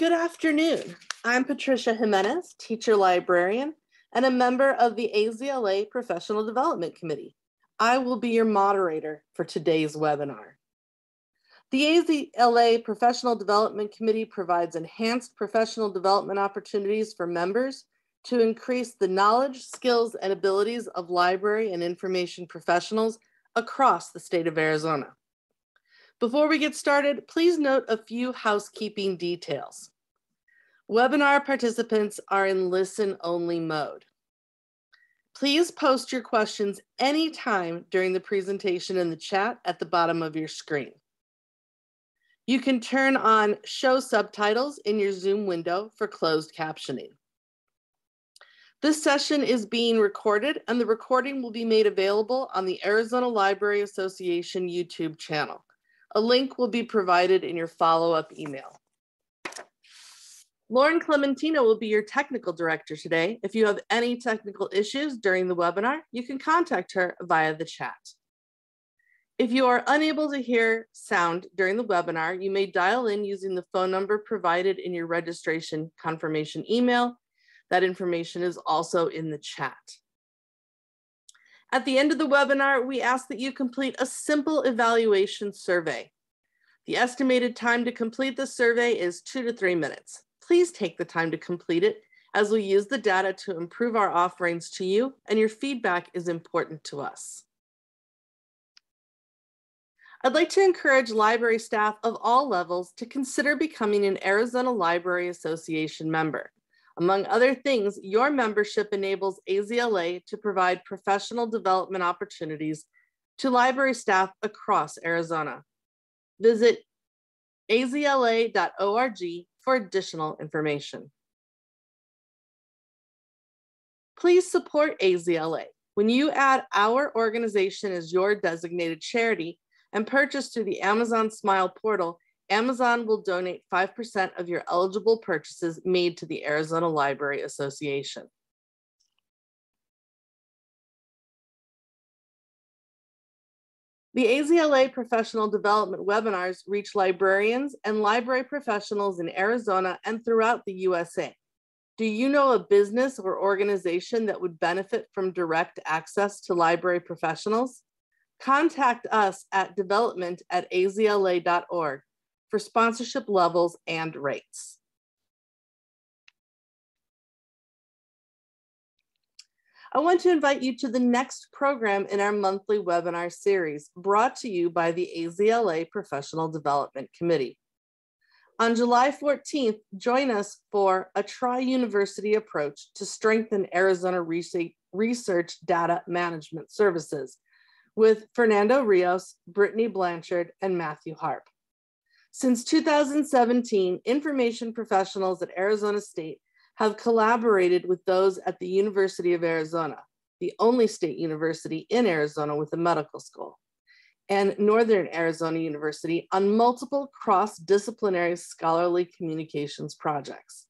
Good afternoon. I'm Patricia Jimenez, teacher librarian and a member of the AZLA Professional Development Committee. I will be your moderator for today's webinar. The AZLA Professional Development Committee provides enhanced professional development opportunities for members to increase the knowledge, skills, and abilities of library and information professionals across the state of Arizona. Before we get started, please note a few housekeeping details. Webinar participants are in listen only mode. Please post your questions anytime during the presentation in the chat at the bottom of your screen. You can turn on show subtitles in your Zoom window for closed captioning. This session is being recorded and the recording will be made available on the Arizona Library Association YouTube channel. A link will be provided in your follow-up email. Lauren Clementino will be your technical director today. If you have any technical issues during the webinar, you can contact her via the chat. If you are unable to hear sound during the webinar, you may dial in using the phone number provided in your registration confirmation email. That information is also in the chat. At the end of the webinar, we ask that you complete a simple evaluation survey. The estimated time to complete the survey is two to three minutes. Please take the time to complete it as we use the data to improve our offerings to you and your feedback is important to us. I'd like to encourage library staff of all levels to consider becoming an Arizona Library Association member. Among other things, your membership enables AZLA to provide professional development opportunities to library staff across Arizona. Visit azla.org for additional information. Please support AZLA. When you add our organization as your designated charity and purchase through the Amazon Smile portal, Amazon will donate 5% of your eligible purchases made to the Arizona Library Association. The AZLA professional development webinars reach librarians and library professionals in Arizona and throughout the USA. Do you know a business or organization that would benefit from direct access to library professionals? Contact us at development at azla.org for sponsorship levels and rates. I want to invite you to the next program in our monthly webinar series brought to you by the AZLA Professional Development Committee. On July 14th, join us for a tri-university approach to strengthen Arizona research data management services with Fernando Rios, Brittany Blanchard, and Matthew Harp. Since 2017, information professionals at Arizona State have collaborated with those at the University of Arizona, the only state university in Arizona with a medical school, and Northern Arizona University on multiple cross-disciplinary scholarly communications projects.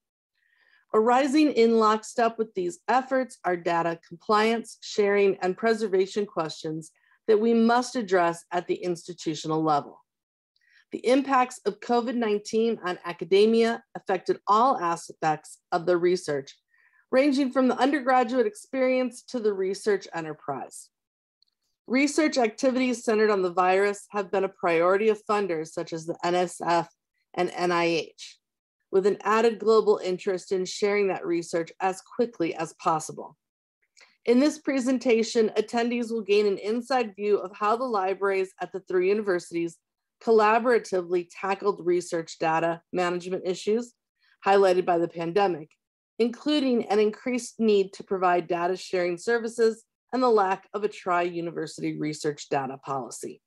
Arising in lockstep with these efforts are data compliance, sharing, and preservation questions that we must address at the institutional level. The impacts of COVID-19 on academia affected all aspects of the research, ranging from the undergraduate experience to the research enterprise. Research activities centered on the virus have been a priority of funders such as the NSF and NIH, with an added global interest in sharing that research as quickly as possible. In this presentation, attendees will gain an inside view of how the libraries at the three universities collaboratively tackled research data management issues highlighted by the pandemic, including an increased need to provide data sharing services and the lack of a tri-university research data policy.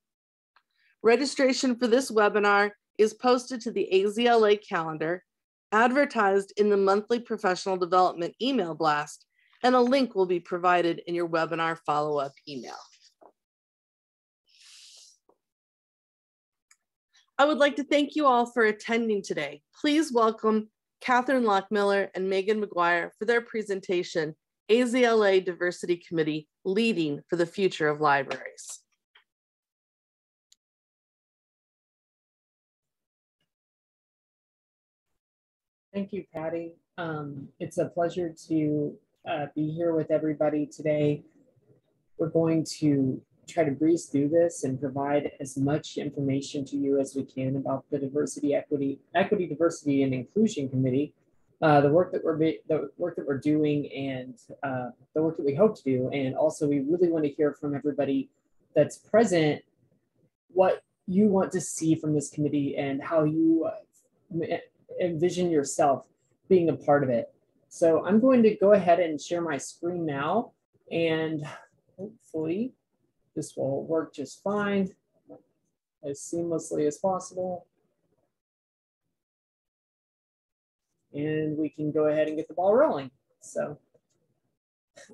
Registration for this webinar is posted to the AZLA calendar, advertised in the monthly professional development email blast, and a link will be provided in your webinar follow-up email. I would like to thank you all for attending today. Please welcome Catherine Lockmiller and Megan McGuire for their presentation, AZLA Diversity Committee, Leading for the Future of Libraries. Thank you, Patty. Um, it's a pleasure to uh, be here with everybody today. We're going to try to breeze through this and provide as much information to you as we can about the diversity, equity, equity, diversity, and inclusion committee, uh, the work that we're the work that we're doing, and uh, the work that we hope to do. And also, we really want to hear from everybody that's present what you want to see from this committee and how you uh, envision yourself being a part of it. So I'm going to go ahead and share my screen now and hopefully this will work just fine as seamlessly as possible. And we can go ahead and get the ball rolling. So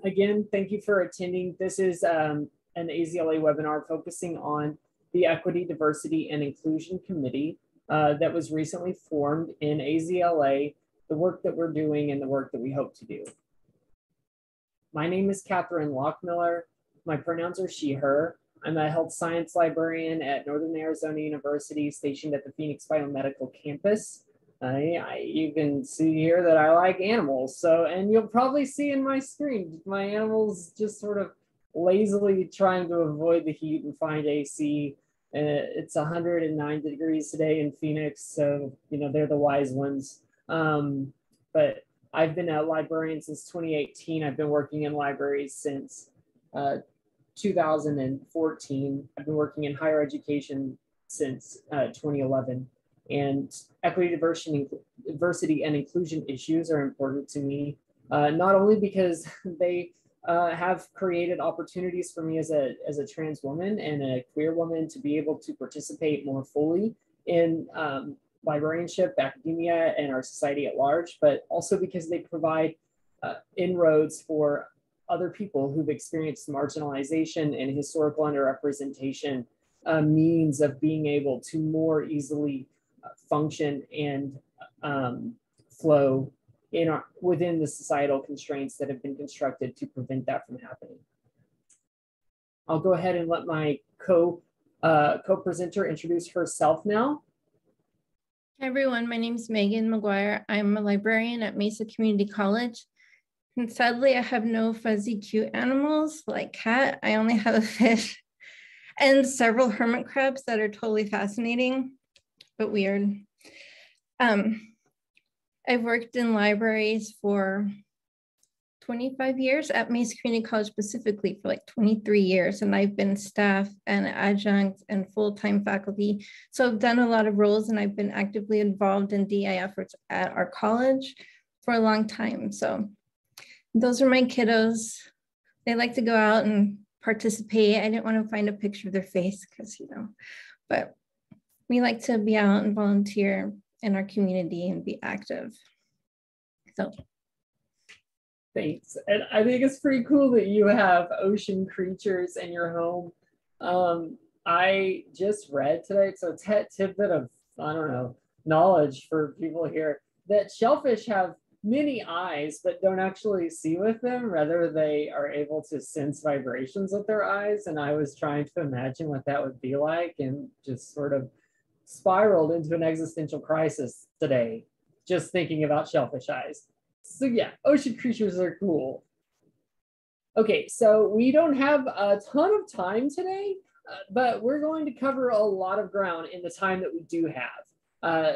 again, thank you for attending. This is um, an AZLA webinar focusing on the Equity, Diversity, and Inclusion Committee uh, that was recently formed in AZLA, the work that we're doing and the work that we hope to do. My name is Catherine Lockmiller. My pronouns are she, her. I'm a health science librarian at Northern Arizona University, stationed at the Phoenix Biomedical Campus. I, I even see here that I like animals. So, and you'll probably see in my screen, my animals just sort of lazily trying to avoid the heat and find AC. Uh, it's 109 degrees today in Phoenix, so you know they're the wise ones. Um, but I've been a librarian since 2018. I've been working in libraries since uh, 2014. I've been working in higher education since uh, 2011. And equity, diversity, and inclusion issues are important to me, uh, not only because they uh, have created opportunities for me as a, as a trans woman and a queer woman to be able to participate more fully in um, librarianship, academia, and our society at large, but also because they provide uh, inroads for other people who've experienced marginalization and historical underrepresentation uh, means of being able to more easily uh, function and um, flow in our, within the societal constraints that have been constructed to prevent that from happening. I'll go ahead and let my co, uh, co-presenter introduce herself now. Hi everyone, my name is Megan McGuire. I'm a librarian at Mesa Community College. And sadly, I have no fuzzy cute animals like Kat. I only have a fish and several hermit crabs that are totally fascinating, but weird. Um, I've worked in libraries for 25 years at Mesa Community College specifically for like 23 years. And I've been staff and adjunct and full-time faculty. So I've done a lot of roles and I've been actively involved in DI efforts at our college for a long time. So those are my kiddos. They like to go out and participate. I didn't want to find a picture of their face because, you know, but we like to be out and volunteer in our community and be active. So thanks. And I think it's pretty cool that you have ocean creatures in your home. Um, I just read today, so it's a tidbit of, I don't know, knowledge for people here that shellfish have many eyes but don't actually see with them rather they are able to sense vibrations with their eyes and i was trying to imagine what that would be like and just sort of spiraled into an existential crisis today just thinking about shellfish eyes. So yeah, ocean creatures are cool. Okay, so we don't have a ton of time today, uh, but we're going to cover a lot of ground in the time that we do have. Uh,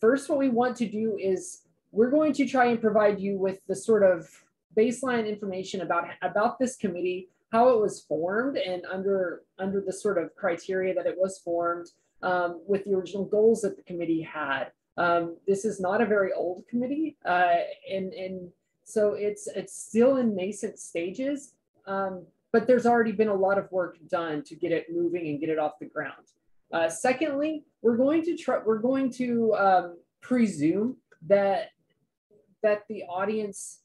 first, what we want to do is we're going to try and provide you with the sort of baseline information about, about this committee, how it was formed and under, under the sort of criteria that it was formed, um, with the original goals that the committee had. Um, this is not a very old committee, uh, and, and so it's, it's still in nascent stages, um, but there's already been a lot of work done to get it moving and get it off the ground. Uh, secondly, we're going to try, we're going to um, presume that that the audience,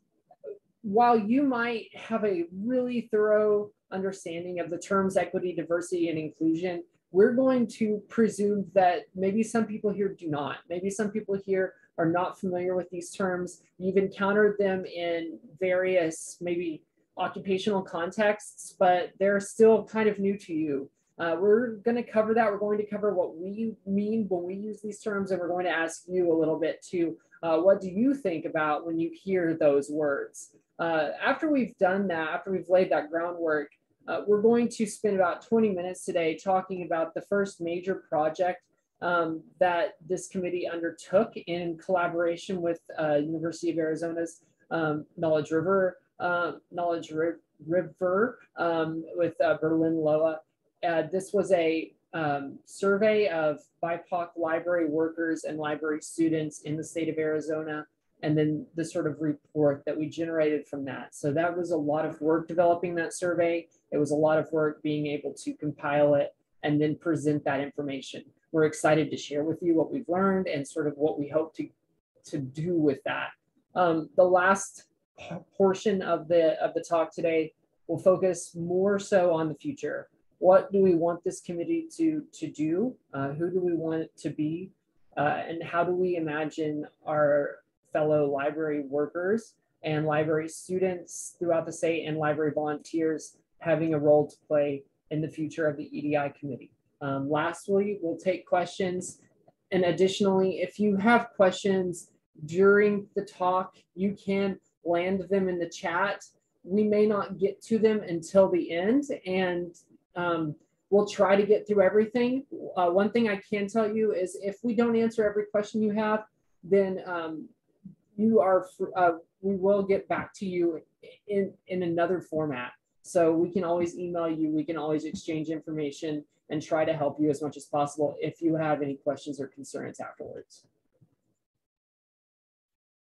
while you might have a really thorough understanding of the terms equity, diversity, and inclusion, we're going to presume that maybe some people here do not. Maybe some people here are not familiar with these terms. You've encountered them in various maybe occupational contexts, but they're still kind of new to you. Uh, we're going to cover that. We're going to cover what we mean when we use these terms, and we're going to ask you a little bit too. Uh, what do you think about when you hear those words? Uh, after we've done that, after we've laid that groundwork, uh, we're going to spend about 20 minutes today talking about the first major project um, that this committee undertook in collaboration with uh, University of Arizona's um, Knowledge River, uh, Knowledge River um, with uh, Berlin LOA. This was a um, survey of BIPOC library workers and library students in the state of Arizona and then the sort of report that we generated from that. So that was a lot of work developing that survey. It was a lot of work being able to compile it and then present that information. We're excited to share with you what we've learned and sort of what we hope to, to do with that. Um, the last portion of the, of the talk today will focus more so on the future. What do we want this committee to, to do? Uh, who do we want it to be? Uh, and how do we imagine our fellow library workers and library students throughout the state and library volunteers having a role to play in the future of the EDI committee. Um, lastly, we'll take questions. And additionally, if you have questions during the talk, you can land them in the chat. We may not get to them until the end and um, we'll try to get through everything. Uh, one thing I can tell you is if we don't answer every question you have, then um, you are, uh, we will get back to you in, in another format. So we can always email you, we can always exchange information and try to help you as much as possible if you have any questions or concerns afterwards.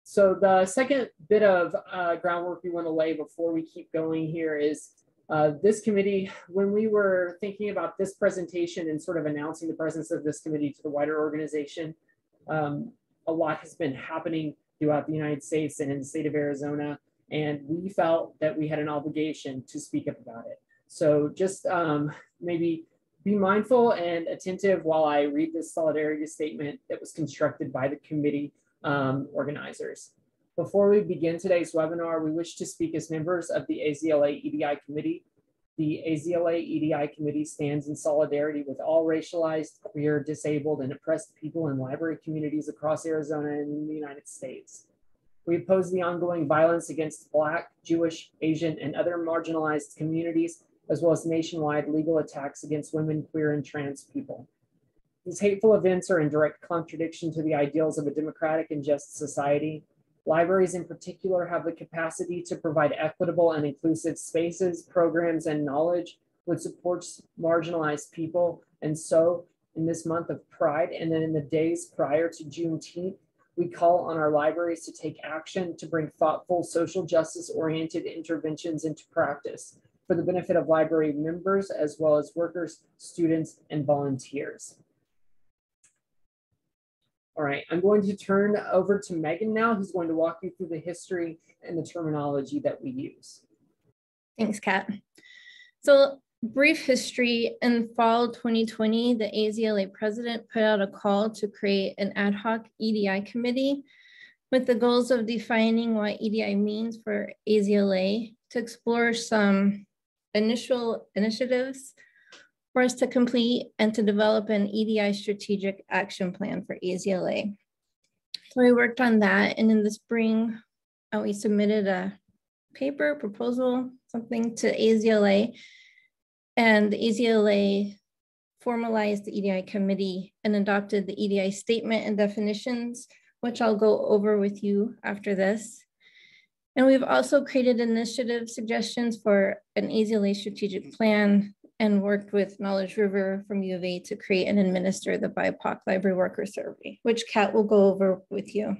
So the second bit of uh, groundwork we want to lay before we keep going here is uh, this committee, when we were thinking about this presentation and sort of announcing the presence of this committee to the wider organization, um, a lot has been happening throughout the United States and in the state of Arizona. And we felt that we had an obligation to speak up about it. So just um, maybe be mindful and attentive while I read this solidarity statement that was constructed by the committee um, organizers. Before we begin today's webinar, we wish to speak as members of the AZLA EDI committee. The AZLA EDI committee stands in solidarity with all racialized, queer, disabled, and oppressed people in library communities across Arizona and the United States. We oppose the ongoing violence against Black, Jewish, Asian, and other marginalized communities, as well as nationwide legal attacks against women, queer, and trans people. These hateful events are in direct contradiction to the ideals of a democratic and just society. Libraries in particular have the capacity to provide equitable and inclusive spaces, programs, and knowledge which supports marginalized people. And so in this month of Pride and then in the days prior to Juneteenth, we call on our libraries to take action to bring thoughtful, social justice oriented interventions into practice for the benefit of library members, as well as workers, students, and volunteers. All right, I'm going to turn over to Megan now, who's going to walk you through the history and the terminology that we use. Thanks, Kat. So brief history, in fall 2020, the AZLA president put out a call to create an ad hoc EDI committee with the goals of defining what EDI means for AZLA to explore some initial initiatives for us to complete and to develop an EDI strategic action plan for AZLA. So we worked on that and in the spring, uh, we submitted a paper proposal, something to AZLA and the AZLA formalized the EDI committee and adopted the EDI statement and definitions, which I'll go over with you after this. And we've also created initiative suggestions for an AZLA strategic plan and worked with Knowledge River from U of A to create and administer the BIPOC Library Worker Survey, which Kat will go over with you.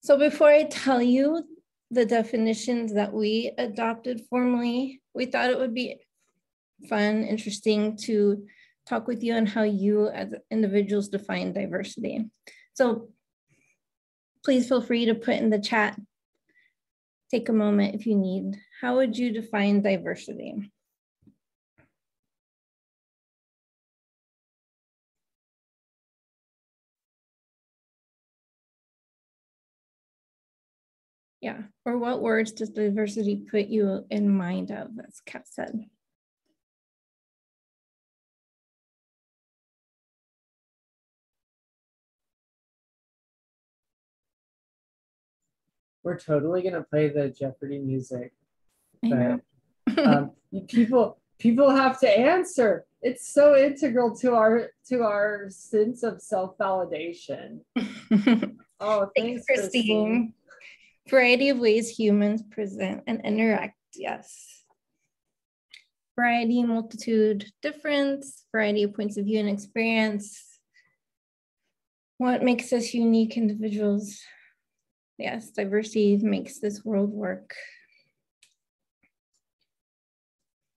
So before I tell you the definitions that we adopted formally, we thought it would be fun, interesting to talk with you on how you as individuals define diversity. So please feel free to put in the chat. Take a moment if you need. How would you define diversity? Yeah, or what words does diversity put you in mind of, as Kat said? We're totally gonna play the Jeopardy music. But um, people people have to answer. It's so integral to our to our sense of self-validation. Oh, Thanks, thanks, Christine. Variety of ways humans present and interact. Yes. Variety, multitude, difference, variety of points of view and experience. What makes us unique individuals? Yes, diversity makes this world work.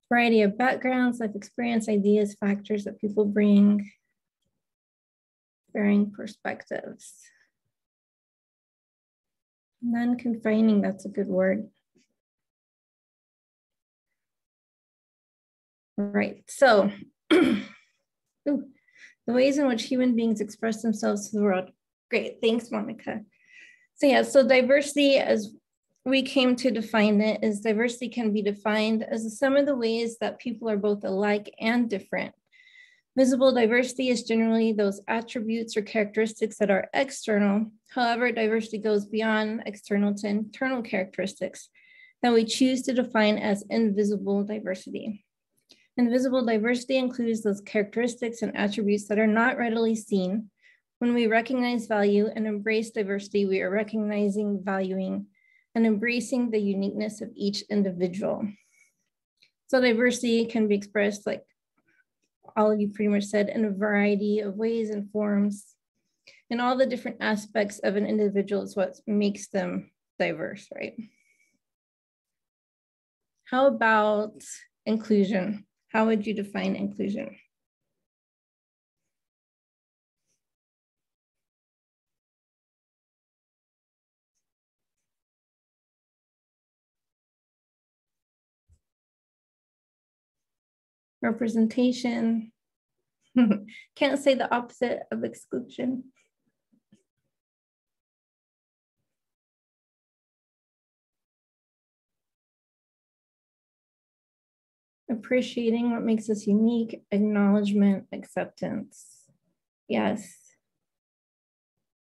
Variety of backgrounds, life experience, ideas, factors that people bring, varying perspectives. Non-confining, that's a good word. Right, so ooh, the ways in which human beings express themselves to the world. Great, thanks, Monica. So yeah, so diversity as we came to define it is diversity can be defined as the sum of the ways that people are both alike and different. Visible diversity is generally those attributes or characteristics that are external. However, diversity goes beyond external to internal characteristics that we choose to define as invisible diversity. Invisible diversity includes those characteristics and attributes that are not readily seen. When we recognize value and embrace diversity, we are recognizing, valuing, and embracing the uniqueness of each individual. So diversity can be expressed like all of you pretty much said in a variety of ways and forms. And all the different aspects of an individual is what makes them diverse, right? How about inclusion? How would you define inclusion? Representation. Can't say the opposite of exclusion. appreciating what makes us unique, acknowledgement, acceptance. Yes.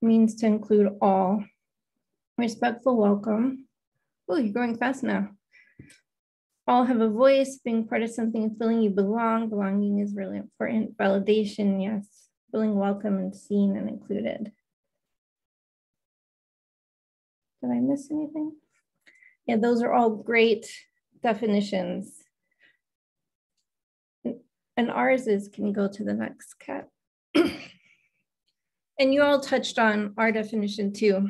Means to include all. Respectful welcome. Oh, you're going fast now. All have a voice, being part of something and feeling you belong. Belonging is really important. Validation, yes. Feeling welcome and seen and included. Did I miss anything? Yeah, those are all great definitions. And ours is, can go to the next Kat? and you all touched on our definition too.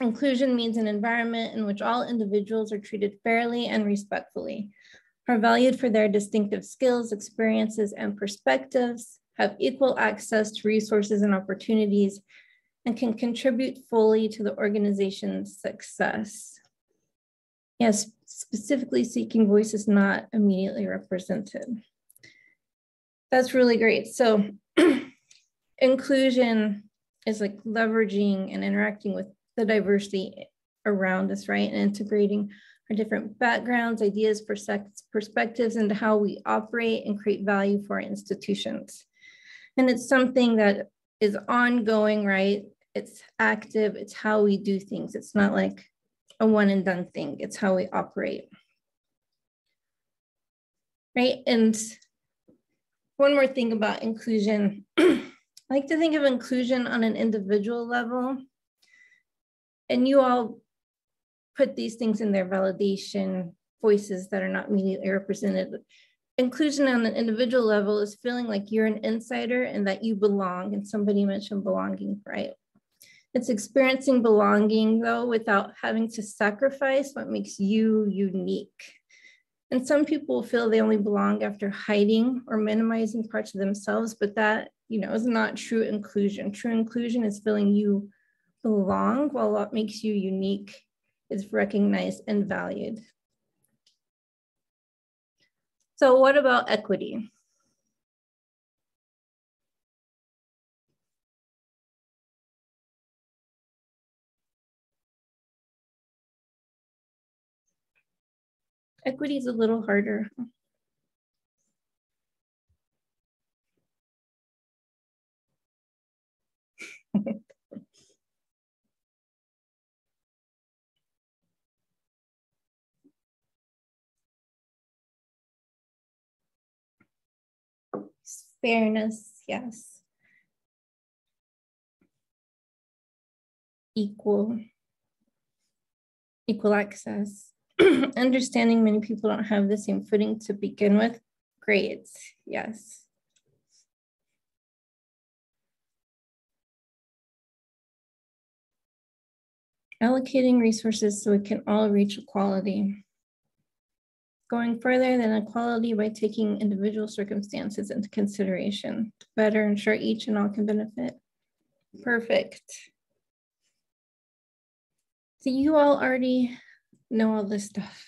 Inclusion means an environment in which all individuals are treated fairly and respectfully, are valued for their distinctive skills, experiences, and perspectives, have equal access to resources and opportunities, and can contribute fully to the organization's success. Yes, specifically seeking voices not immediately represented. That's really great. So inclusion is like leveraging and interacting with the diversity around us, right? And integrating our different backgrounds, ideas, perspectives into how we operate and create value for institutions. And it's something that is ongoing, right? It's active, it's how we do things. It's not like a one and done thing, it's how we operate. Right. And one more thing about inclusion. I like to think of inclusion on an individual level. And you all put these things in their validation voices that are not immediately represented. Inclusion on an individual level is feeling like you're an insider and that you belong. And somebody mentioned belonging, right? It's experiencing belonging though without having to sacrifice what makes you unique. And some people feel they only belong after hiding or minimizing parts of themselves, but that, you know, is not true inclusion. True inclusion is feeling you belong while what makes you unique is recognized and valued. So what about equity? Equity is a little harder. Fairness, yes. Equal, equal access. Understanding many people don't have the same footing to begin with. Grades, yes. Allocating resources so we can all reach equality. Going further than equality by taking individual circumstances into consideration to better ensure each and all can benefit. Perfect. So you all already know all this stuff.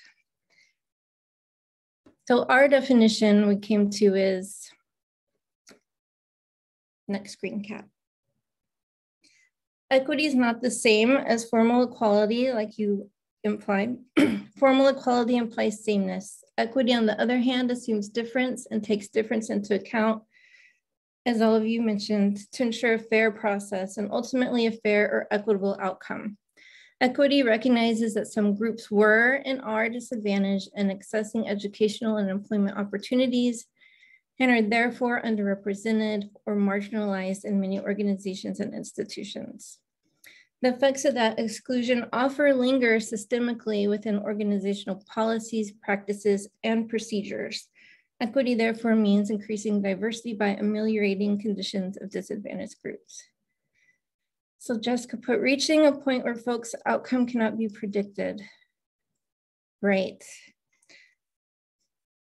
So our definition we came to is next screen Kat. Equity is not the same as formal equality like you implied. formal equality implies sameness. Equity, on the other hand, assumes difference and takes difference into account, as all of you mentioned, to ensure a fair process and ultimately a fair or equitable outcome. Equity recognizes that some groups were and are disadvantaged in accessing educational and employment opportunities and are therefore underrepresented or marginalized in many organizations and institutions. The effects of that exclusion often linger systemically within organizational policies, practices, and procedures. Equity therefore means increasing diversity by ameliorating conditions of disadvantaged groups. So Jessica put, reaching a point where folks' outcome cannot be predicted. Right.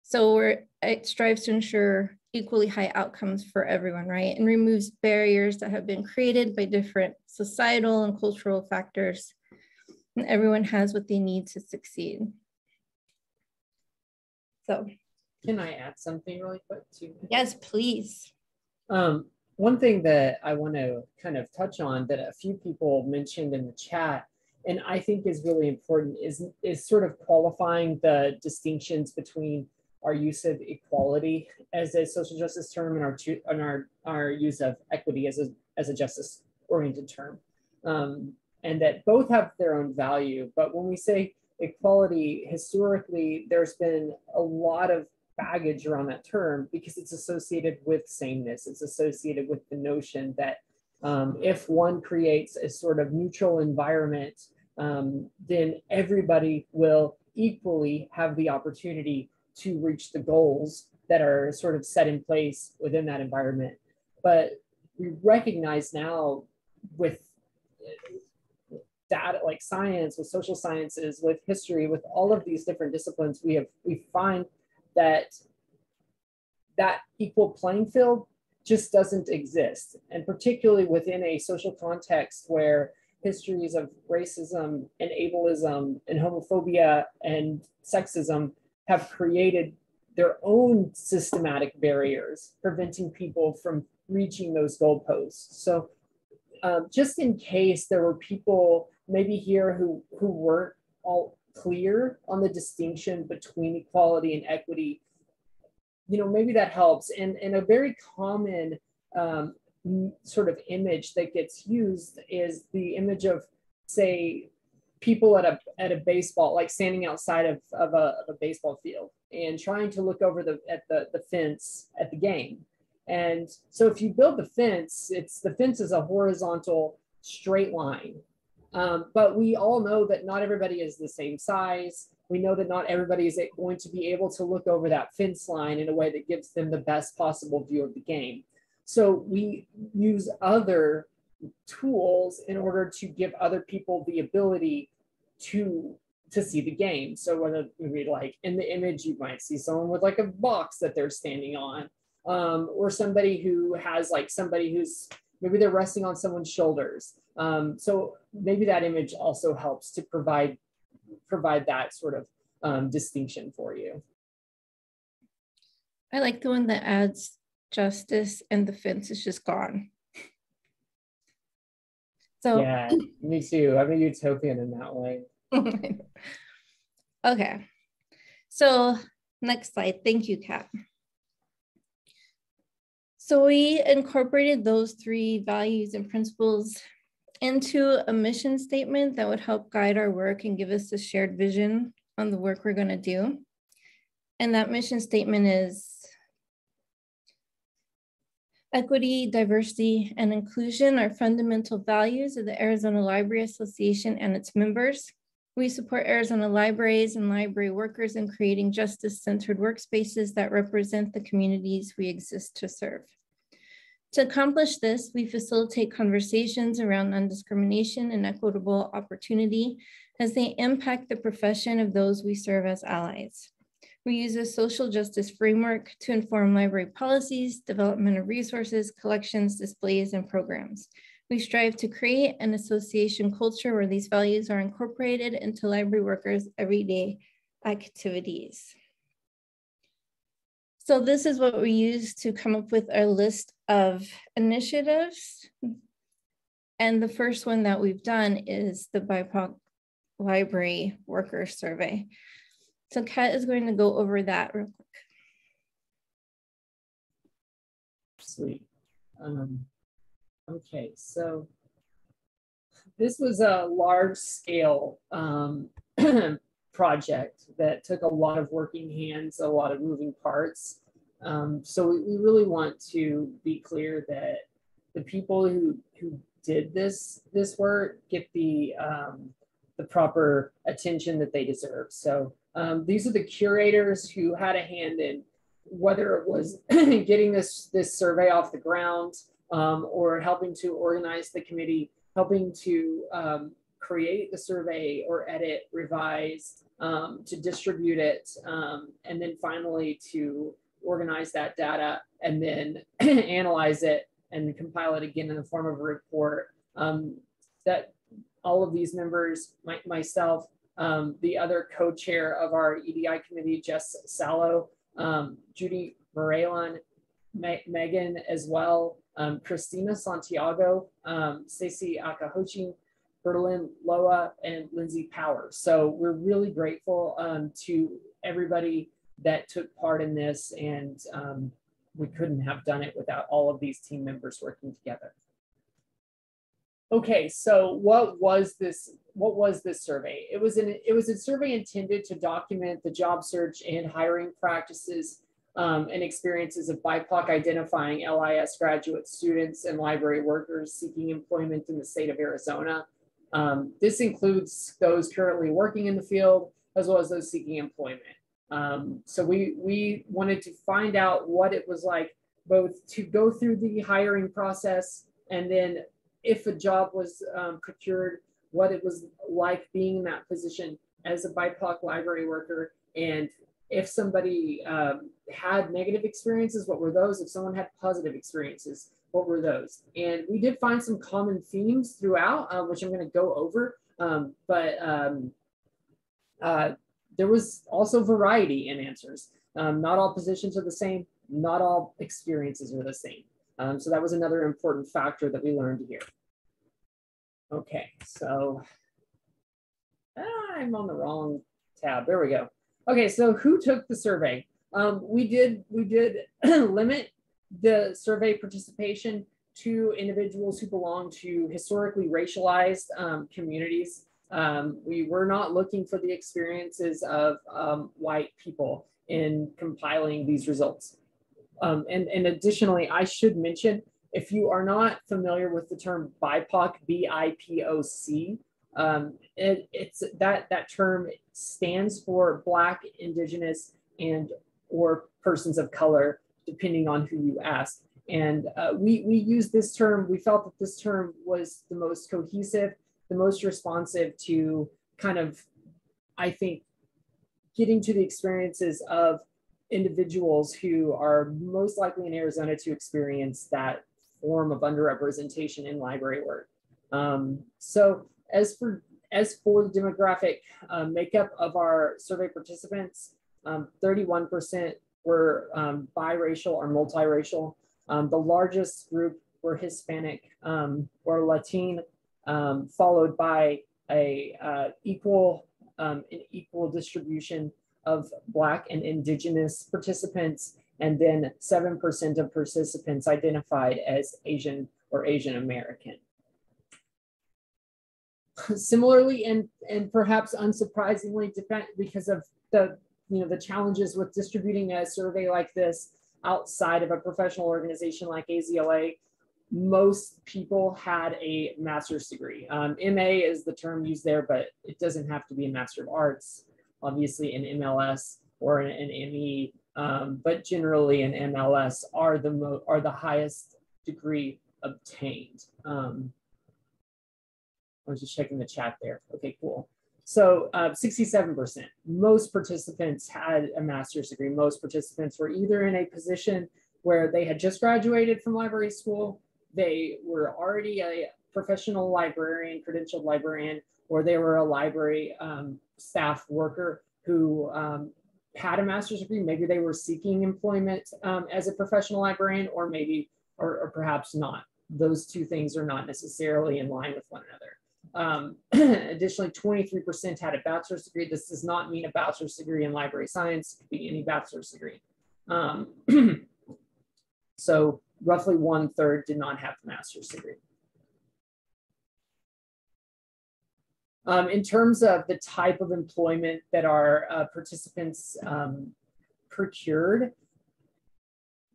So we're, it strives to ensure equally high outcomes for everyone, right? And removes barriers that have been created by different societal and cultural factors. And everyone has what they need to succeed. So. Can I add something really quick too? Yes, please. Um, one thing that I want to kind of touch on that a few people mentioned in the chat, and I think is really important, is, is sort of qualifying the distinctions between our use of equality as a social justice term and our, and our, our use of equity as a, as a justice oriented term. Um, and that both have their own value. But when we say equality, historically, there's been a lot of baggage around that term because it's associated with sameness. It's associated with the notion that um, if one creates a sort of neutral environment, um, then everybody will equally have the opportunity to reach the goals that are sort of set in place within that environment. But we recognize now with data like science, with social sciences, with history, with all of these different disciplines, we have we find that that equal playing field just doesn't exist. And particularly within a social context where histories of racism and ableism and homophobia and sexism have created their own systematic barriers, preventing people from reaching those goalposts. So um, just in case there were people maybe here who, who weren't all clear on the distinction between equality and equity, you know, maybe that helps. And, and a very common um, sort of image that gets used is the image of, say, people at a at a baseball, like standing outside of, of, a, of a baseball field and trying to look over the at the, the fence at the game. And so if you build the fence, it's the fence is a horizontal straight line um, but we all know that not everybody is the same size. We know that not everybody is going to be able to look over that fence line in a way that gives them the best possible view of the game. So we use other tools in order to give other people the ability to to see the game. So whether we like in the image, you might see someone with like a box that they're standing on, um, or somebody who has like somebody who's maybe they're resting on someone's shoulders. Um, so maybe that image also helps to provide provide that sort of um, distinction for you. I like the one that adds justice and the fence is just gone. So yeah, me too. I'm a utopian in that way. okay. So next slide. Thank you, Kat. So we incorporated those three values and principles into a mission statement that would help guide our work and give us a shared vision on the work we're going to do. And that mission statement is Equity, diversity, and inclusion are fundamental values of the Arizona Library Association and its members. We support Arizona libraries and library workers in creating justice-centered workspaces that represent the communities we exist to serve. To accomplish this, we facilitate conversations around non-discrimination and equitable opportunity as they impact the profession of those we serve as allies. We use a social justice framework to inform library policies, development of resources, collections, displays, and programs. We strive to create an association culture where these values are incorporated into library workers' everyday activities. So this is what we use to come up with our list of initiatives. And the first one that we've done is the BIPOC Library Worker Survey. So Kat is going to go over that real quick. Sweet. Um, okay, so this was a large scale um, project that took a lot of working hands, a lot of moving parts. Um, so we, we really want to be clear that the people who, who did this, this work get the, um, the proper attention that they deserve. So um, these are the curators who had a hand in whether it was getting this, this survey off the ground um, or helping to organize the committee, helping to um, create the survey or edit, revise, um, to distribute it, um, and then finally to organize that data and then analyze it and compile it again in the form of a report. Um, that all of these members, my, myself, um, the other co-chair of our EDI committee, Jess Sallow, um, Judy Morelon, Me Megan as well, um, Christina Santiago, um, Stacey Akahochin, Berlin Loa, and Lindsay Power. So we're really grateful um, to everybody that took part in this and um, we couldn't have done it without all of these team members working together. Okay, so what was this? What was this survey? It was an it was a survey intended to document the job search and hiring practices um, and experiences of BIPOC identifying LIS graduate students and library workers seeking employment in the state of Arizona. Um, this includes those currently working in the field as well as those seeking employment. Um, so we we wanted to find out what it was like both to go through the hiring process and then if a job was um, procured, what it was like being in that position as a BIPOC library worker. And if somebody um, had negative experiences, what were those? If someone had positive experiences, what were those? And we did find some common themes throughout, uh, which I'm going to go over. Um, but um, uh, there was also variety in answers. Um, not all positions are the same. Not all experiences are the same. Um, so that was another important factor that we learned here. Okay, so ah, I'm on the wrong tab. There we go. Okay, so who took the survey? Um, we did we did limit the survey participation to individuals who belong to historically racialized um, communities. Um, we were not looking for the experiences of um, white people in compiling these results. Um, and, and additionally, I should mention, if you are not familiar with the term BIPOC, B-I-P-O-C, um, it, it's that, that term stands for Black, Indigenous, and or persons of color, depending on who you ask. And uh, we, we use this term, we felt that this term was the most cohesive, the most responsive to kind of, I think, getting to the experiences of individuals who are most likely in Arizona to experience that form of underrepresentation in library work. Um, so as for as for the demographic uh, makeup of our survey participants, 31% um, were um, biracial or multiracial. Um, the largest group were Hispanic um, or Latin, um, followed by a uh, equal an equal distribution of Black and Indigenous participants, and then 7% of participants identified as Asian or Asian American. Similarly, and, and perhaps unsurprisingly, because of the, you know, the challenges with distributing a survey like this, outside of a professional organization like AZLA, most people had a master's degree. Um, MA is the term used there, but it doesn't have to be a Master of Arts. Obviously, an MLS or an, an ME, um, but generally in MLS are the mo- are the highest degree obtained. Um, I was just checking the chat there. Okay, cool. So uh, 67%, uh, most participants had a master's degree. Most participants were either in a position where they had just graduated from library school, they were already a professional librarian, credentialed librarian, or they were a library um, staff worker who um, had a master's degree. Maybe they were seeking employment um, as a professional librarian, or maybe, or, or perhaps not. Those two things are not necessarily in line with one another. Um, additionally, 23% had a bachelor's degree. This does not mean a bachelor's degree in library science, it could be any bachelor's degree. Um, so roughly one third did not have a master's degree. Um, in terms of the type of employment that our uh, participants um, procured,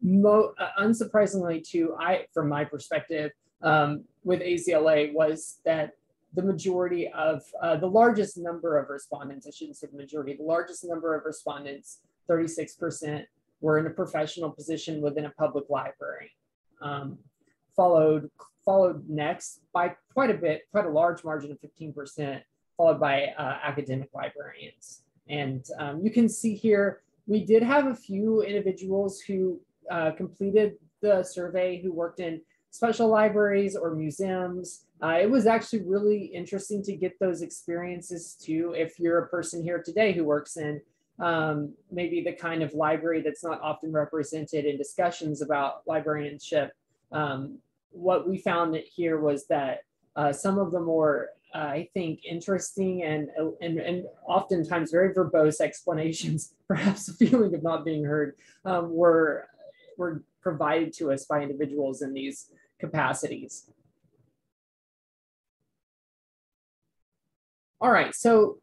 uh, unsurprisingly too, I, from my perspective, um, with AZLA was that the majority of uh, the largest number of respondents, I shouldn't say the majority, the largest number of respondents, 36%, were in a professional position within a public library. Um, followed, followed next by quite a bit, quite a large margin of 15%, followed by uh, academic librarians. And um, you can see here, we did have a few individuals who uh, completed the survey who worked in special libraries or museums. Uh, it was actually really interesting to get those experiences too. If you're a person here today who works in um, maybe the kind of library that's not often represented in discussions about librarianship, um, what we found here was that uh, some of the more, uh, I think, interesting and, and, and oftentimes very verbose explanations, perhaps a feeling of not being heard, um, were, were provided to us by individuals in these capacities. All right, so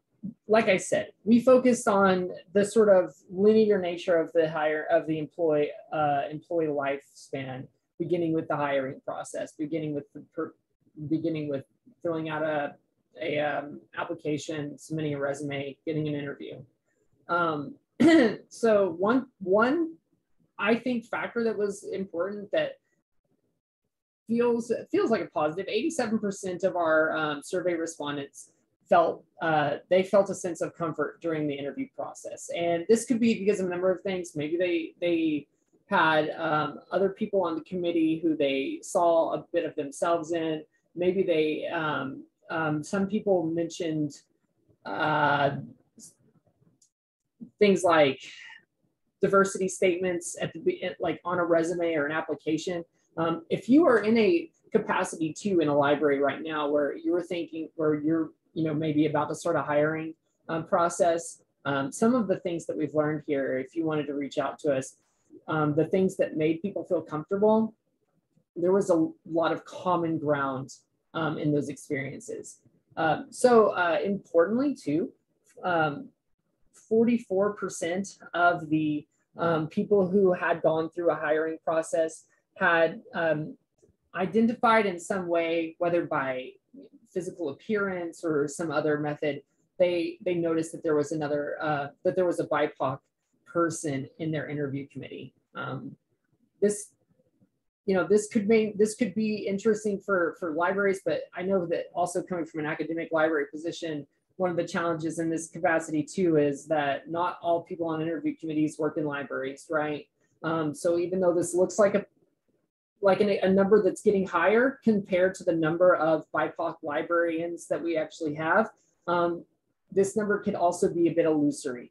like I said, we focused on the sort of linear nature of the hire of the employee uh, employee lifespan, beginning with the hiring process, beginning with the per, beginning with filling out a a um, application, submitting a resume, getting an interview. Um, so one one I think factor that was important that feels feels like a positive. 87% of our um, survey respondents felt uh, they felt a sense of comfort during the interview process, and this could be because of a number of things. Maybe they they had um, other people on the committee who they saw a bit of themselves in. Maybe they um, um some people mentioned uh, things like diversity statements at the like on a resume or an application um, if you are in a capacity too in a library right now where you're thinking, where you're, you know, maybe about to start a hiring um, process, um, some of the things that we've learned here, if you wanted to reach out to us, um, the things that made people feel comfortable, there was a lot of common ground um, in those experiences. Um, so uh, importantly too, 44% of the people who had gone through a hiring process had um, identified in some way, whether by physical appearance or some other method, they they noticed that there was another uh, that there was a BIPOC person in their interview committee. Um, this, you know, this could mean this could be interesting for for libraries, but I know that also coming from an academic library position, one of the challenges in this capacity too is that not all people on interview committees work in libraries, right? Um, so even though this looks like a like an, a number that's getting higher compared to the number of BIPOC librarians that we actually have. Um, this number can also be a bit illusory.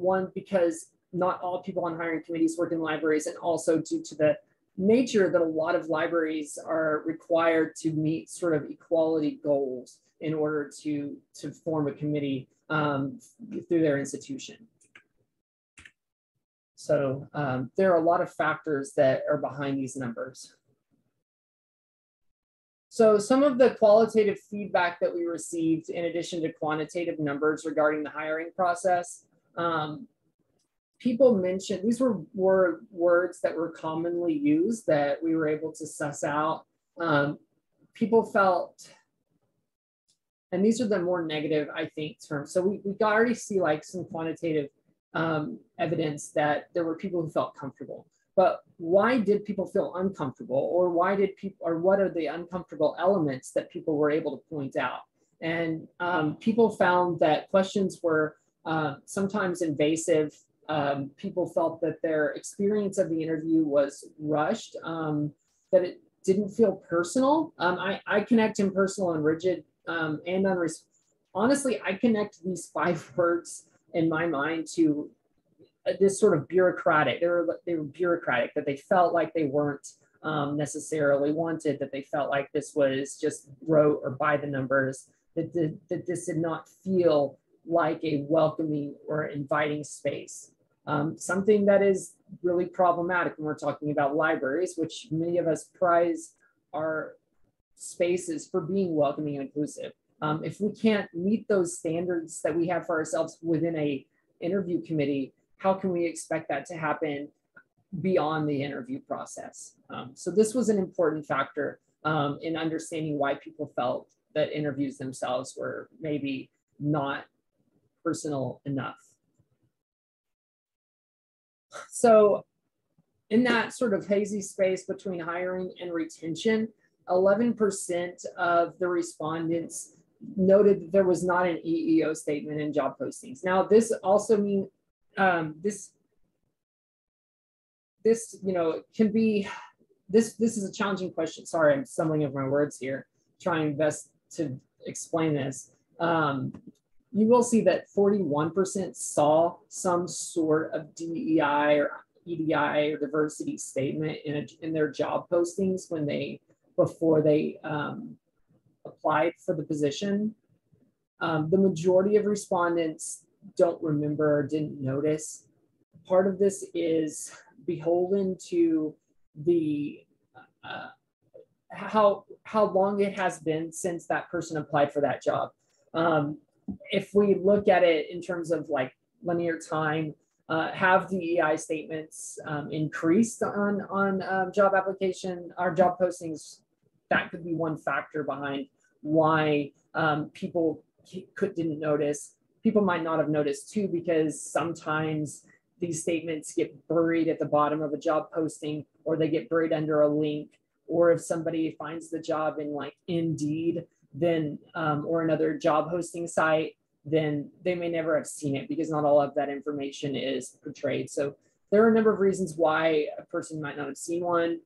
One, because not all people on hiring committees work in libraries, and also due to the nature that a lot of libraries are required to meet sort of equality goals in order to, to form a committee um, through their institution. So um, there are a lot of factors that are behind these numbers. So some of the qualitative feedback that we received in addition to quantitative numbers regarding the hiring process, um, people mentioned these were, were words that were commonly used that we were able to suss out. Um, people felt, and these are the more negative, I think, terms. So we, we already see like some quantitative um, evidence that there were people who felt comfortable. But why did people feel uncomfortable, or why did people, or what are the uncomfortable elements that people were able to point out? And um, people found that questions were uh, sometimes invasive. Um, people felt that their experience of the interview was rushed, um, that it didn't feel personal. Um, I, I connect impersonal and rigid um, and honestly, I connect these five words in my mind to uh, this sort of bureaucratic. They were they were bureaucratic that they felt like they weren't um, necessarily wanted. That they felt like this was just rote or by the numbers. That the, that this did not feel like a welcoming or inviting space. Um, something that is really problematic when we're talking about libraries, which many of us prize our spaces for being welcoming and inclusive. Um, if we can't meet those standards that we have for ourselves within a interview committee, how can we expect that to happen beyond the interview process? Um, so this was an important factor um, in understanding why people felt that interviews themselves were maybe not personal enough. So in that sort of hazy space between hiring and retention, 11% of the respondents noted that there was not an EEO statement in job postings. Now, this also mean um, this this you know can be this this is a challenging question. Sorry, I'm stumbling over my words here, trying best to explain this. Um, you will see that 41% saw some sort of DEI or EDI or diversity statement in, a, in their job postings when they before they um, applied for the position. Um, the majority of respondents don't remember or didn't notice. Part of this is beholden to the uh, how how long it has been since that person applied for that job. Um, if we look at it in terms of like linear time, uh, have DEI statements um, increased on on um, job application or job postings? That could be one factor behind why um, people could didn't notice. People might not have noticed too because sometimes these statements get buried at the bottom of a job posting or they get buried under a link or if somebody finds the job in like Indeed, then um, or another job hosting site, then they may never have seen it because not all of that information is portrayed. So there are a number of reasons why a person might not have seen one.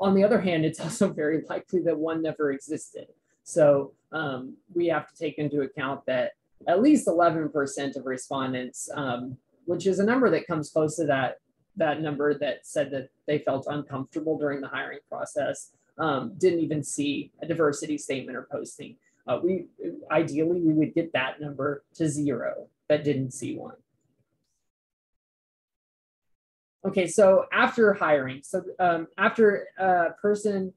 On the other hand, it's also very likely that one never existed. So um, we have to take into account that at least 11% of respondents, um, which is a number that comes close to that that number that said that they felt uncomfortable during the hiring process um, didn't even see a diversity statement or posting. Uh, we ideally we would get that number to zero that didn't see one. Okay, so after hiring, so um, after a person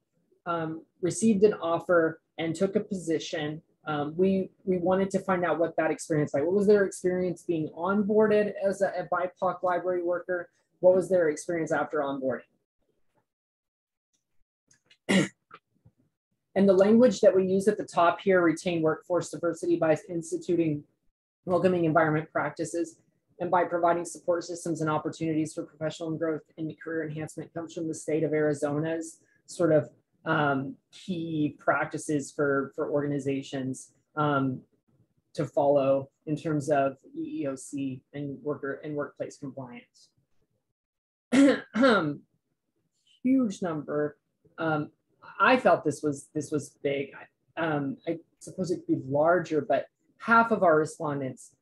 um, received an offer and took a position, um, we we wanted to find out what that experience like. What was their experience being onboarded as a, a BIPOC library worker? What was their experience after onboarding? And the language that we use at the top here, retain workforce diversity by instituting welcoming environment practices and by providing support systems and opportunities for professional growth and career enhancement comes from the state of Arizona's sort of um, key practices for, for organizations um, to follow in terms of EEOC and worker and workplace compliance. huge number. Um, I felt this was this was big. Um, I suppose it could be larger, but half of our respondents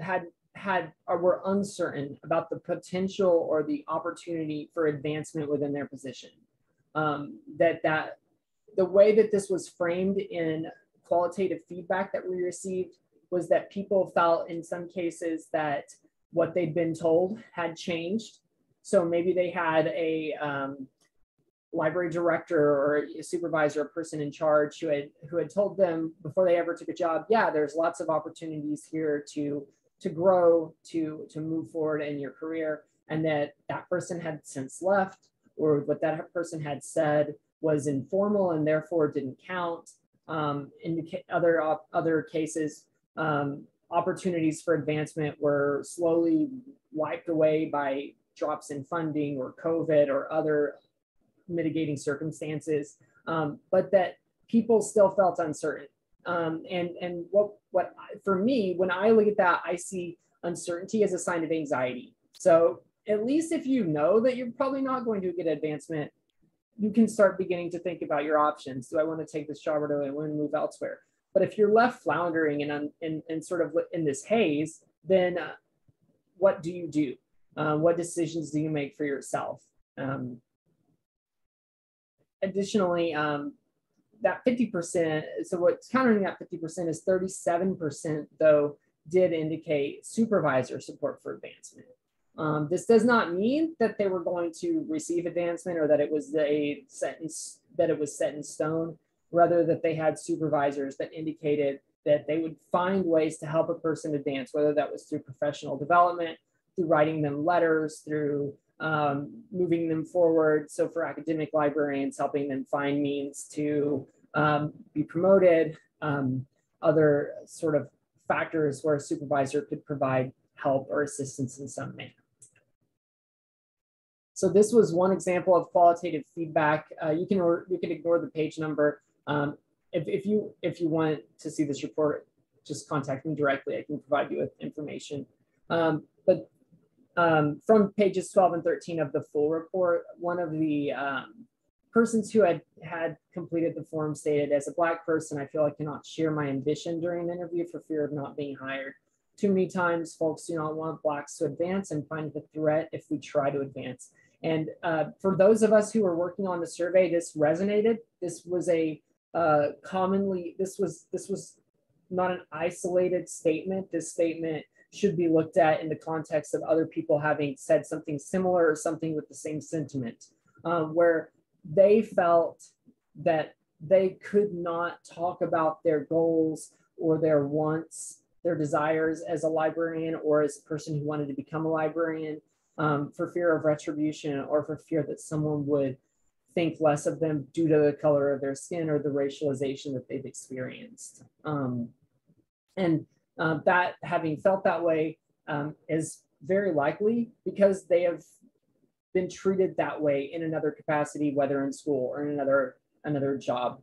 had had or were uncertain about the potential or the opportunity for advancement within their position. Um, that that the way that this was framed in qualitative feedback that we received was that people felt in some cases that what they'd been told had changed so maybe they had a um, library director or a supervisor, a person in charge who had who had told them before they ever took a job, yeah, there's lots of opportunities here to to grow, to, to move forward in your career, and that that person had since left, or what that person had said was informal and therefore didn't count. Um, in other, other cases, um, opportunities for advancement were slowly wiped away by drops in funding or COVID or other mitigating circumstances, um, but that people still felt uncertain. Um, and and what what for me when I look at that, I see uncertainty as a sign of anxiety. So at least if you know that you're probably not going to get advancement, you can start beginning to think about your options. Do I want to take this job or do I want to move elsewhere? But if you're left floundering and in, in, sort of in this haze, then uh, what do you do? Uh, what decisions do you make for yourself? Um, additionally, um, that 50%, so what's countering that 50% is 37% though did indicate supervisor support for advancement. Um, this does not mean that they were going to receive advancement or that it was a sentence that it was set in stone, rather that they had supervisors that indicated that they would find ways to help a person advance, whether that was through professional development, through writing them letters, through um, moving them forward. So for academic librarians, helping them find means to um, be promoted, um, other sort of factors where a supervisor could provide help or assistance in some manner. So this was one example of qualitative feedback. Uh, you can you can ignore the page number. Um, if, if you if you want to see this report, just contact me directly. I can provide you with information. Um, but um, from pages 12 and 13 of the full report, one of the um, persons who had had completed the form stated, as a Black person, I feel I cannot share my ambition during the interview for fear of not being hired. Too many times, folks do not want Blacks to advance and find a threat if we try to advance. And uh, for those of us who were working on the survey, this resonated. This was a uh, commonly, this was, this was not an isolated statement. This statement should be looked at in the context of other people having said something similar or something with the same sentiment, um, where they felt that they could not talk about their goals or their wants, their desires as a librarian or as a person who wanted to become a librarian um, for fear of retribution or for fear that someone would think less of them due to the color of their skin or the racialization that they've experienced. Um, and uh, that having felt that way um, is very likely because they have been treated that way in another capacity, whether in school or in another, another job.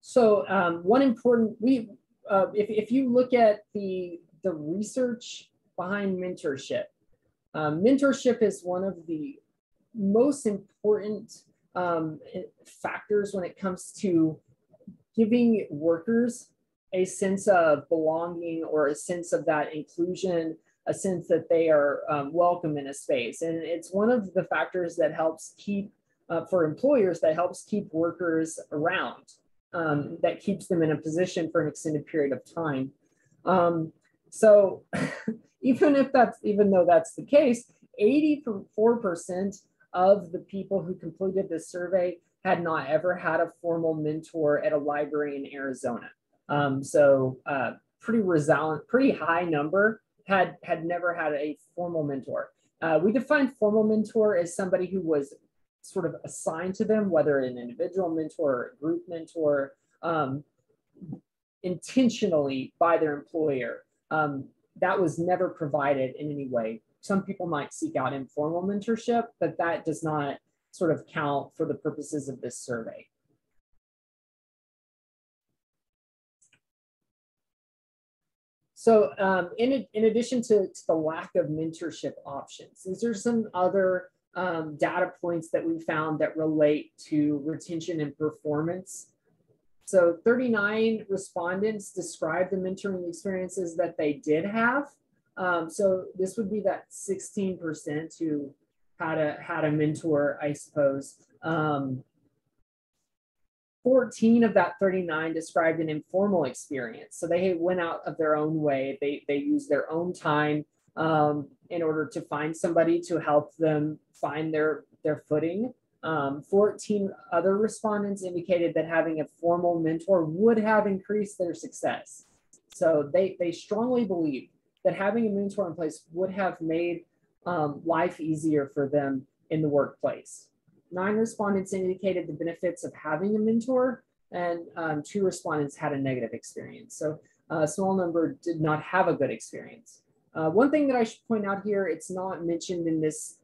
So um, one important, we, uh, if, if you look at the, the research behind mentorship. Um, mentorship is one of the most important um, factors when it comes to giving workers a sense of belonging or a sense of that inclusion, a sense that they are um, welcome in a space. And it's one of the factors that helps keep, uh, for employers, that helps keep workers around, um, that keeps them in a position for an extended period of time. Um, so even if that's, even though that's the case, 84% of the people who completed this survey had not ever had a formal mentor at a library in Arizona. Um, so uh, pretty resilient, pretty high number had, had never had a formal mentor. Uh, we define formal mentor as somebody who was sort of assigned to them, whether an individual mentor or a group mentor, um, intentionally by their employer. Um, that was never provided in any way. Some people might seek out informal mentorship, but that does not sort of count for the purposes of this survey. So um, in, in addition to, to, the lack of mentorship options, these are some other um, data points that we found that relate to retention and performance so 39 respondents described the mentoring experiences that they did have. Um, so this would be that 16% who had a, had a mentor, I suppose. Um, 14 of that 39 described an informal experience. So they went out of their own way. They, they used their own time um, in order to find somebody to help them find their, their footing. Um, 14 other respondents indicated that having a formal mentor would have increased their success. So they, they strongly believe that having a mentor in place would have made um, life easier for them in the workplace. Nine respondents indicated the benefits of having a mentor, and um, two respondents had a negative experience. So a small number did not have a good experience. Uh, one thing that I should point out here, it's not mentioned in this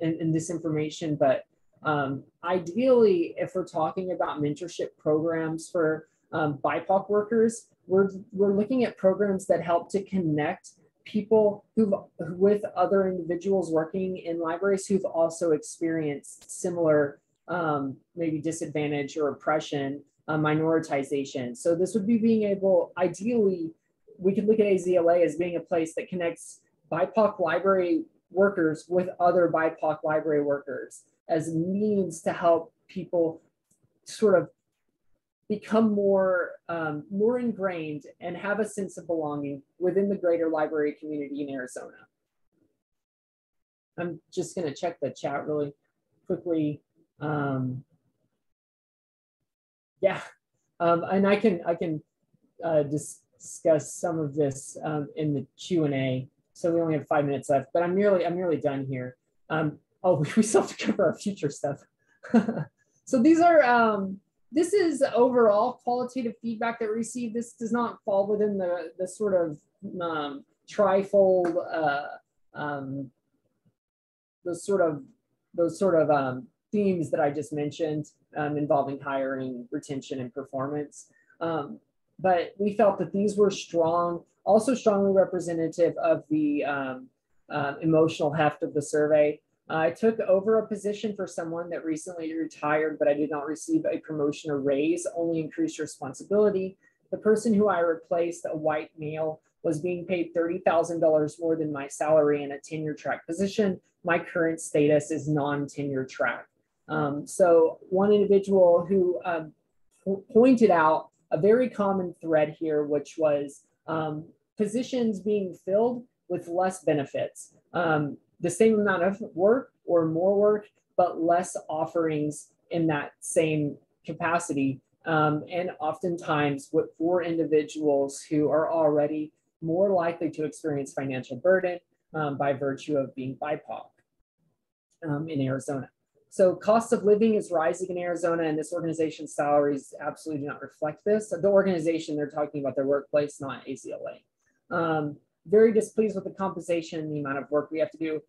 in, in this information, but um, ideally, if we're talking about mentorship programs for um, BIPOC workers, we're, we're looking at programs that help to connect people who've with other individuals working in libraries who've also experienced similar um, maybe disadvantage or oppression, uh, minoritization. So this would be being able, ideally, we could look at AZLA as being a place that connects BIPOC library workers with other BIPOC library workers as means to help people sort of become more um, more ingrained and have a sense of belonging within the greater library community in Arizona. I'm just going to check the chat really quickly. Um, yeah, um, and I can I can uh, discuss some of this um, in the Q and A. So we only have five minutes left, but I'm nearly I'm nearly done here. Um, oh, we still have to cover our future stuff. so these are um, this is overall qualitative feedback that we received. This does not fall within the, the sort of um, trifold, uh, um, those sort of those sort of um, themes that I just mentioned um, involving hiring, retention, and performance. Um, but we felt that these were strong, also strongly representative of the um, uh, emotional heft of the survey. I took over a position for someone that recently retired, but I did not receive a promotion or raise, only increased responsibility. The person who I replaced, a white male, was being paid $30,000 more than my salary in a tenure track position. My current status is non tenure track. Um, so, one individual who um, pointed out a very common thread here, which was um, positions being filled with less benefits. Um, the same amount of work or more work, but less offerings in that same capacity. Um, and oftentimes, what for individuals who are already more likely to experience financial burden um, by virtue of being BIPOC um, in Arizona. So cost of living is rising in Arizona and this organization's salaries absolutely do not reflect this. The organization, they're talking about their workplace, not AZLA. Um, very displeased with the compensation the amount of work we have to do.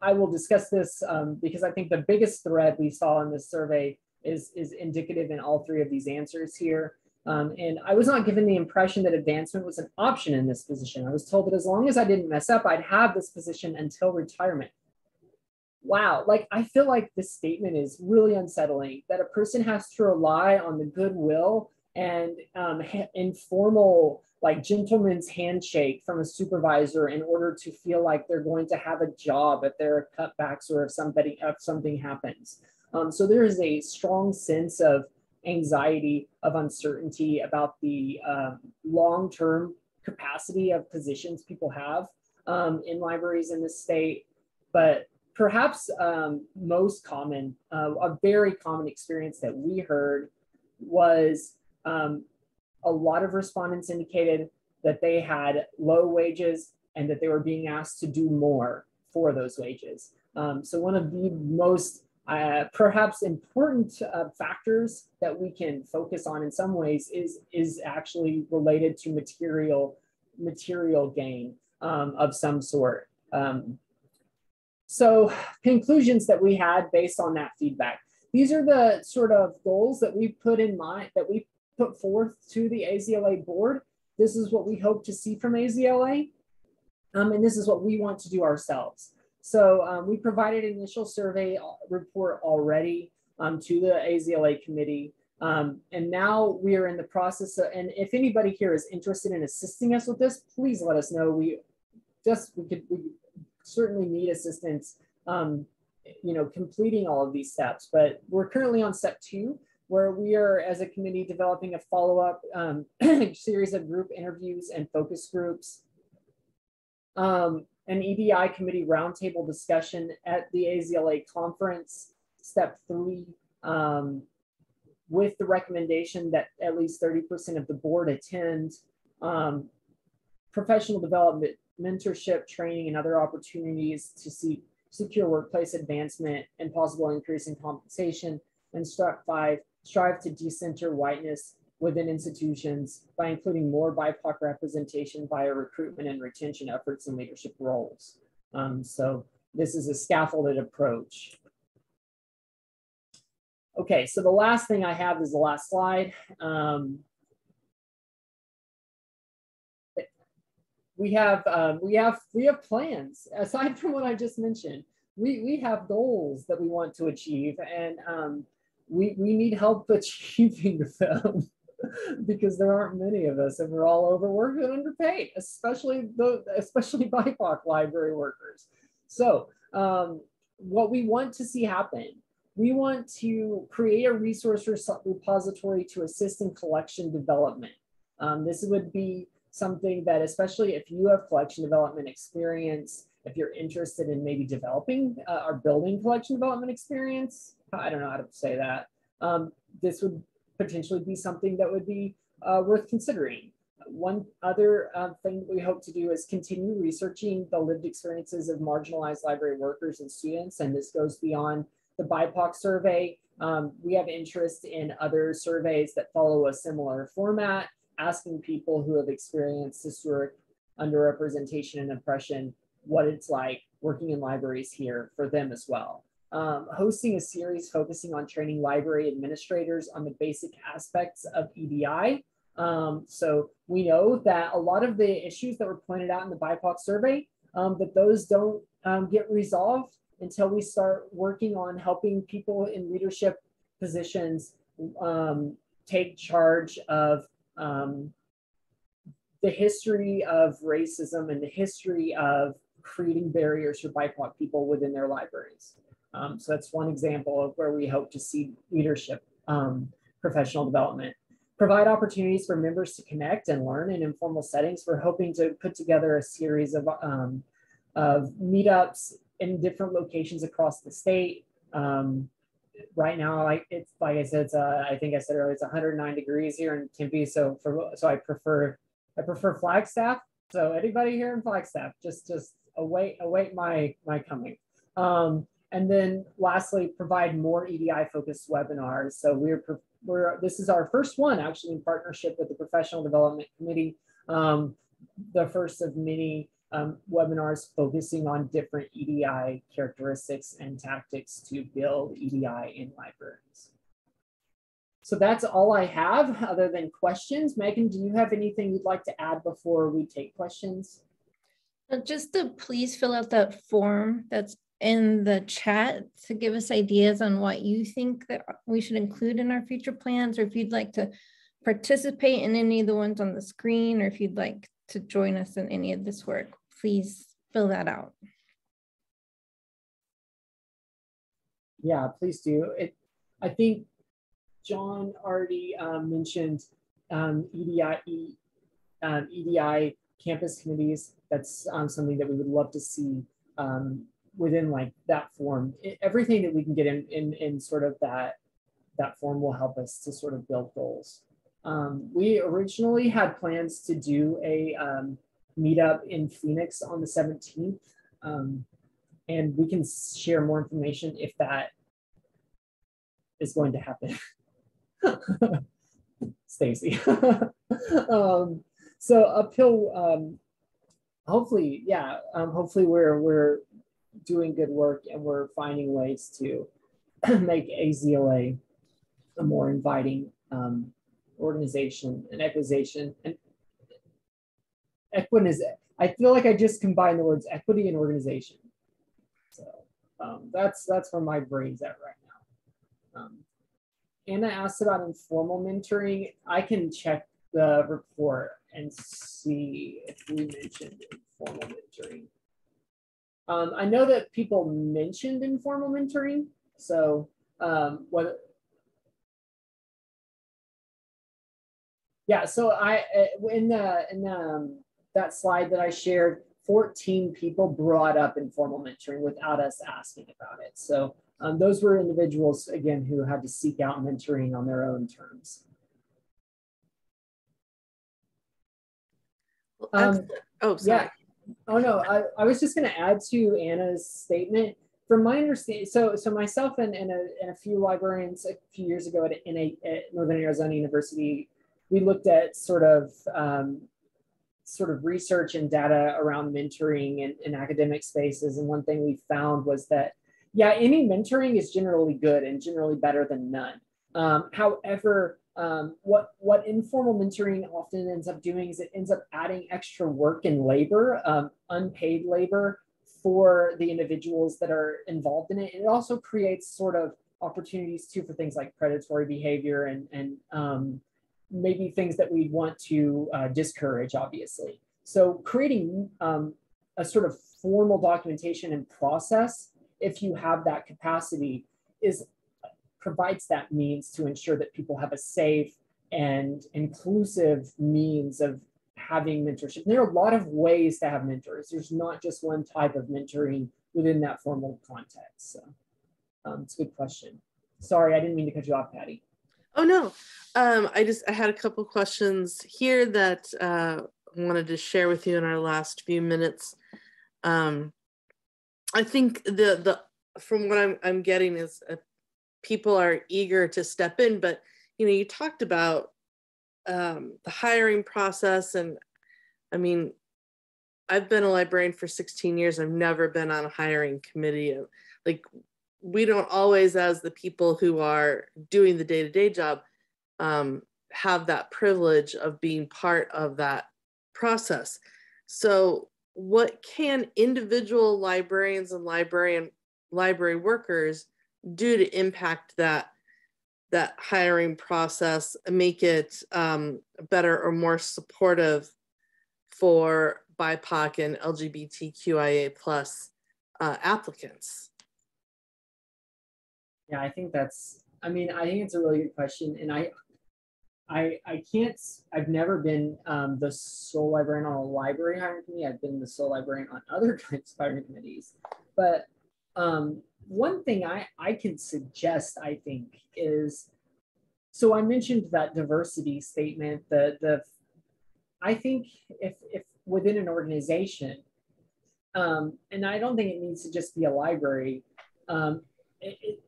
I will discuss this um, because I think the biggest thread we saw in this survey is, is indicative in all three of these answers here. Um, and I was not given the impression that advancement was an option in this position. I was told that as long as I didn't mess up, I'd have this position until retirement. Wow, like I feel like this statement is really unsettling that a person has to rely on the goodwill and um, informal like gentleman's handshake from a supervisor in order to feel like they're going to have a job if there are cutbacks or if somebody if something happens. Um, so there is a strong sense of anxiety, of uncertainty about the um, long-term capacity of positions people have um, in libraries in the state. But perhaps um, most common, uh, a very common experience that we heard was um, a lot of respondents indicated that they had low wages and that they were being asked to do more for those wages. Um, so one of the most uh, perhaps important uh, factors that we can focus on in some ways is, is actually related to material, material gain um, of some sort. Um, so conclusions that we had based on that feedback. These are the sort of goals that we put in mind, that we put forth to the AZLA board. This is what we hope to see from AZLA, um, and this is what we want to do ourselves. So um, we provided initial survey report already um, to the AZLA committee. Um, and now we are in the process of, and if anybody here is interested in assisting us with this, please let us know. We just, we could we certainly need assistance, um, you know, completing all of these steps, but we're currently on step two where we are, as a committee, developing a follow-up um, series of group interviews and focus groups. Um, an EDI committee roundtable discussion at the AZLA conference, step three, um, with the recommendation that at least 30% of the board attend. Um, professional development, mentorship, training, and other opportunities to see, secure workplace advancement and possible increase in compensation. And step five, strive to decenter whiteness within institutions by including more BIPOC representation via recruitment and retention efforts in leadership roles. Um, so this is a scaffolded approach. Okay, so the last thing I have is the last slide. Um, we have um, we have we have plans aside from what I just mentioned. We we have goals that we want to achieve, and um, we we need help achieving them because there aren't many of us, and we're all overworked and underpaid, especially the especially BIPOC library workers. So um, what we want to see happen, we want to create a resource repository to assist in collection development. Um, this would be something that, especially if you have collection development experience, if you're interested in maybe developing uh, or building collection development experience, I don't know how to say that. Um, this would potentially be something that would be uh, worth considering. One other uh, thing we hope to do is continue researching the lived experiences of marginalized library workers and students, and this goes beyond the BIPOC survey. Um, we have interest in other surveys that follow a similar format asking people who have experienced historic underrepresentation and oppression what it's like working in libraries here for them as well. Um, hosting a series focusing on training library administrators on the basic aspects of EDI. Um, so we know that a lot of the issues that were pointed out in the BIPOC survey, um, that those don't um, get resolved until we start working on helping people in leadership positions um, take charge of um, the history of racism and the history of creating barriers for BIPOC people within their libraries. Um, so that's one example of where we hope to see leadership um, professional development. Provide opportunities for members to connect and learn in informal settings. We're hoping to put together a series of, um, of meetups in different locations across the state. Um, right now, like it's like I said, uh, I think I said earlier, it's 109 degrees here in Tempe. So for so I prefer I prefer Flagstaff. So anybody here in Flagstaff, just just await await my my coming. Um, and then lastly, provide more EDI focused webinars. So we're we're this is our first one actually in partnership with the Professional Development Committee. Um, the first of many um, webinars focusing on different EDI characteristics and tactics to build EDI in libraries. So that's all I have other than questions. Megan, do you have anything you'd like to add before we take questions? Uh, just to please fill out that form that's in the chat to give us ideas on what you think that we should include in our future plans, or if you'd like to participate in any of the ones on the screen, or if you'd like to join us in any of this work please fill that out. Yeah, please do. It, I think John already um, mentioned um, EDI, um, EDI campus committees. That's um, something that we would love to see um, within like that form. Everything that we can get in, in, in sort of that, that form will help us to sort of build goals. Um, we originally had plans to do a um, meetup in Phoenix on the 17th. Um, and we can share more information if that is going to happen. Stacy. um, so uphill, um, hopefully, yeah, um, hopefully we're, we're doing good work and we're finding ways to make AZLA a more inviting um, organization and equization and equity is, I feel like I just combined the words equity and organization. So um, that's that's where my brain's at right now. Um, Anna asked about informal mentoring. I can check the report and see if we mentioned informal mentoring. Um, I know that people mentioned informal mentoring. So um, what? Yeah. So I in the in the um, that slide that I shared, 14 people brought up informal mentoring without us asking about it. So um, those were individuals, again, who had to seek out mentoring on their own terms. Um, oh, sorry. Yeah. Oh no, I, I was just going to add to Anna's statement. From my understanding, so so myself and, and, a, and a few librarians a few years ago at, in a, at Northern Arizona University, we looked at sort of um, sort of research and data around mentoring in, in academic spaces. And one thing we found was that, yeah, any mentoring is generally good and generally better than none. Um, however, um, what what informal mentoring often ends up doing is it ends up adding extra work and labor, um, unpaid labor for the individuals that are involved in it. And it also creates sort of opportunities too for things like predatory behavior and and um, maybe things that we want to uh, discourage, obviously. So creating um, a sort of formal documentation and process, if you have that capacity, is provides that means to ensure that people have a safe and inclusive means of having mentorship. There are a lot of ways to have mentors. There's not just one type of mentoring within that formal context. So um, it's a good question. Sorry, I didn't mean to cut you off, Patty. Oh no, um, I just I had a couple questions here that uh, wanted to share with you in our last few minutes. Um, I think the the from what I'm I'm getting is uh, people are eager to step in, but you know you talked about um, the hiring process, and I mean I've been a librarian for 16 years. I've never been on a hiring committee. Like we don't always, as the people who are doing the day to day job, um, have that privilege of being part of that process. So, what can individual librarians and librarian library workers do to impact that that hiring process, make it um, better or more supportive for BIPOC and LGBTQIA plus uh, applicants? Yeah, I think that's. I mean, I think it's a really good question, and I, I, I can't. I've never been um, the sole librarian on a library hiring committee. I've been the sole librarian on other kinds of hiring committees, but um, one thing I I can suggest, I think, is. So I mentioned that diversity statement. The the, I think if if within an organization, um, and I don't think it needs to just be a library. Um, it, it,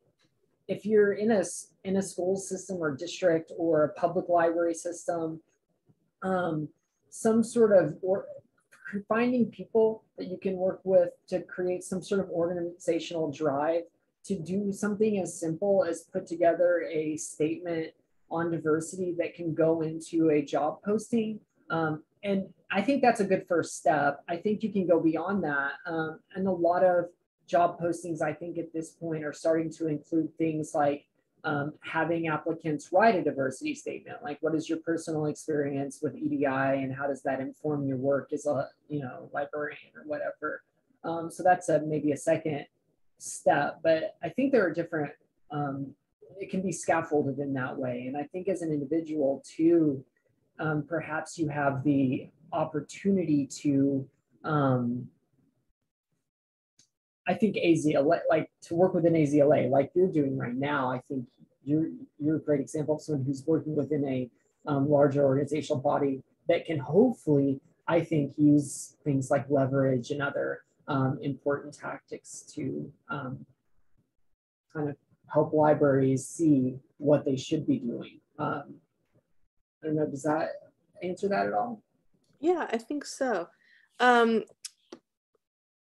if you're in a in a school system or district or a public library system, um, some sort of or finding people that you can work with to create some sort of organizational drive to do something as simple as put together a statement on diversity that can go into a job posting. Um, and I think that's a good first step. I think you can go beyond that. Um, and a lot of job postings, I think at this point are starting to include things like um, having applicants write a diversity statement, like what is your personal experience with EDI and how does that inform your work as a you know librarian or whatever. Um, so that's a maybe a second step, but I think there are different. Um, it can be scaffolded in that way, and I think as an individual too, um, perhaps you have the opportunity to um, I think AZLA, like to work with an AZLA, like you're doing right now, I think you're you're a great example of someone who's working within a um, larger organizational body that can hopefully, I think, use things like leverage and other um, important tactics to um, kind of help libraries see what they should be doing. Um, I don't know, does that answer that at all? Yeah, I think so. Um,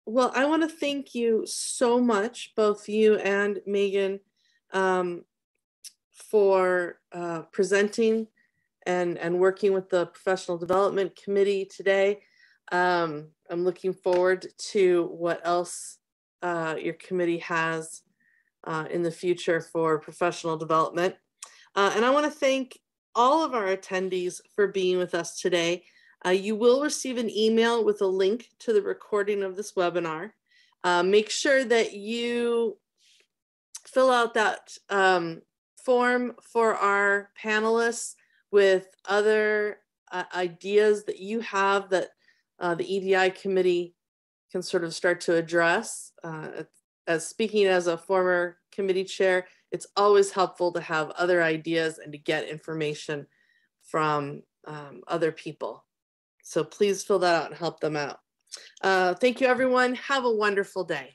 well, I want to thank you so much, both you and Megan, um, for uh, presenting and, and working with the Professional Development Committee today. Um, I'm looking forward to what else uh, your committee has uh, in the future for professional development. Uh, and I want to thank all of our attendees for being with us today. Uh, you will receive an email with a link to the recording of this webinar. Uh, make sure that you fill out that um, form for our panelists with other uh, ideas that you have that uh, the EDI committee can sort of start to address. Uh, as speaking as a former committee chair, it's always helpful to have other ideas and to get information from um, other people. So please fill that out and help them out. Uh, thank you, everyone. Have a wonderful day.